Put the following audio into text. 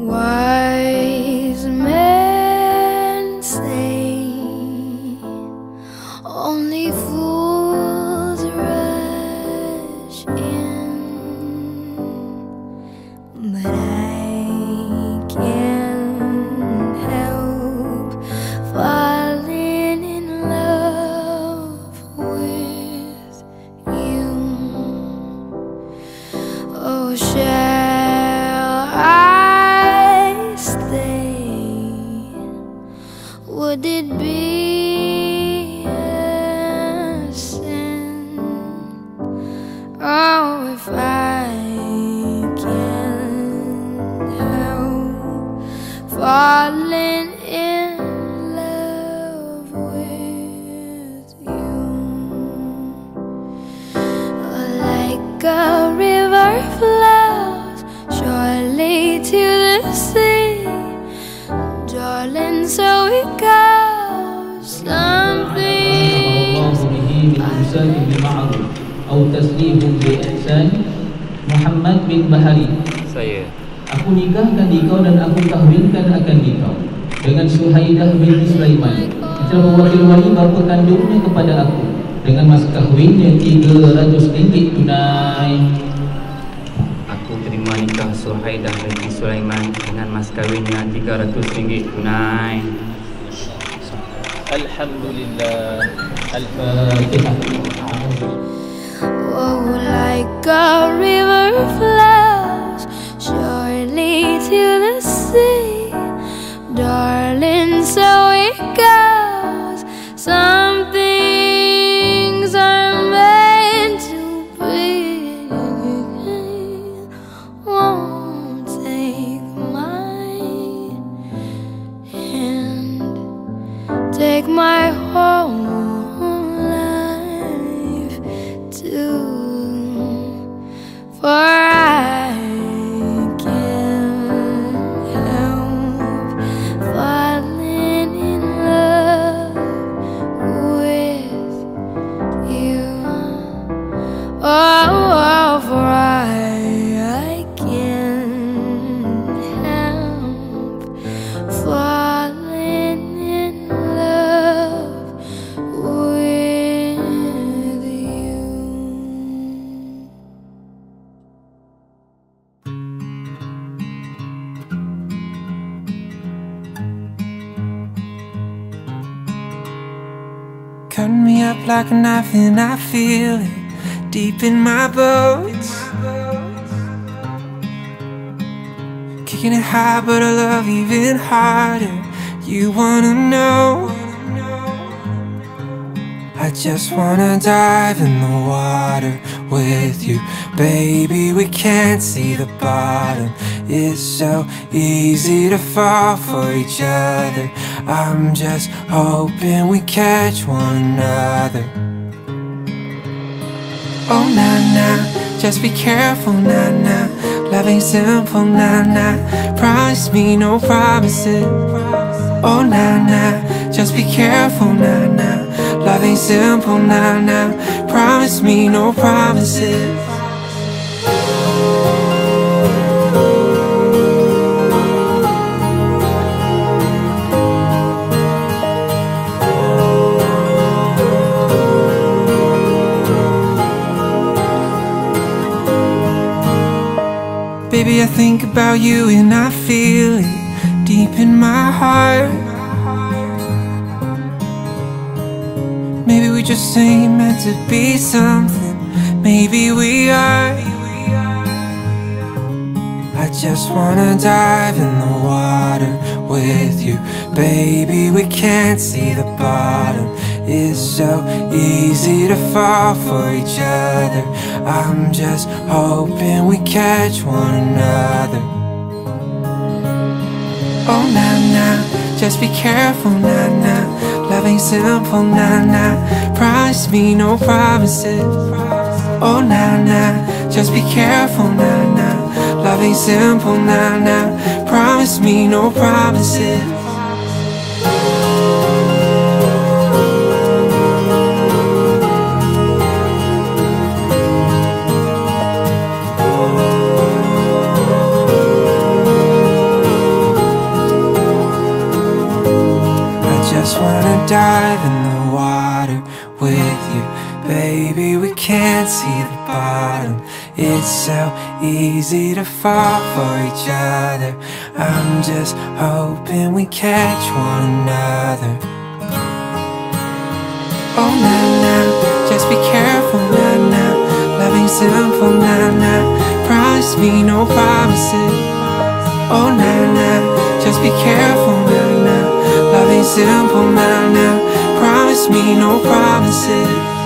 Wise falling in love with you like a river flows surely to the sea, darling. So it goes. Some things الله به من إمساك بمعروف أو تسليم بإحسان Muhammad bin Bahari Saya Aku nikahkan dikau dan aku kahwinkan akan dikau Dengan Suhaidah binti Sulaiman telah mewakili bapa kandungnya kepada aku. Dengan mas kahwinnya RM300 tunai. Aku terima nikah Suhaidah binti Sulaiman Dengan mas kahwinnya RM300 tunai. Alhamdulillah. Al-Fatihah. Oh, like a river flows Cut me up like a knife and I feel it deep in my bones. Kicking it high, but I love even harder. You wanna know? I just wanna dive in the water with you, baby. We can't see the bottom. It's so easy to fall for each other. I'm just hoping we catch one another. Oh, nah, nah, just be careful, nah, nah. Love ain't simple, nah, nah. Promise me no promises. Oh, nah, nah, just be careful, nah, nah. Love ain't simple, nah, nah. Promise me no promises. Baby, I think about you and I feel it deep in my heart. Maybe we just ain't meant to be something. Maybe we are. Just wanna dive in the water with you, baby. We can't see the bottom. It's so easy to fall for each other. I'm just hoping we catch one another. Oh, nah, nah, just be careful, nah, nah. Love ain't simple, nah, nah. Promise me no promises. Oh, nah, nah, just be careful. Love ain't simple, now, now Promise me no promises. Bottom. It's so easy to fall for each other. I'm just hoping we catch one another. Oh, nah, nah, just be careful, nah, nah. Loving simple, nah, nah. Promise me no promises. Oh, nah, nah, just be careful, nah, nah. Loving simple, nah, nah. Promise me no promises.